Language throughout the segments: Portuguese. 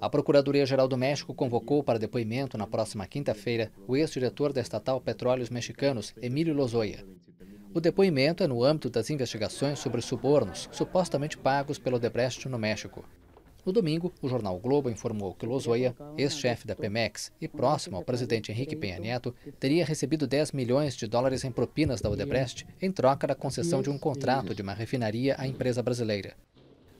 A Procuradoria-Geral do México convocou para depoimento na próxima quinta-feira o ex-diretor da estatal Petróleos Mexicanos, Emílio Lozoya. O depoimento é no âmbito das investigações sobre subornos supostamente pagos pelo Debrecht no México. No domingo, o jornal Globo informou que Lozoya, ex-chefe da Pemex e próximo ao presidente Henrique Penha Neto, teria recebido 10 milhões de dólares em propinas da Odebrecht em troca da concessão de um contrato de uma refinaria à empresa brasileira.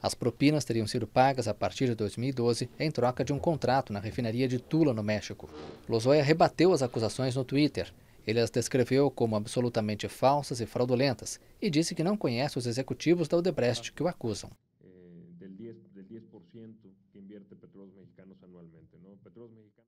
As propinas teriam sido pagas a partir de 2012 em troca de um contrato na refinaria de Tula, no México. Lozoya rebateu as acusações no Twitter. Ele as descreveu como absolutamente falsas e fraudulentas e disse que não conhece os executivos da Odebrecht que o acusam. Eh, del 10%, que invierte Petróleos Mexicanos anualmente. ¿no? Petróleos Mexicanos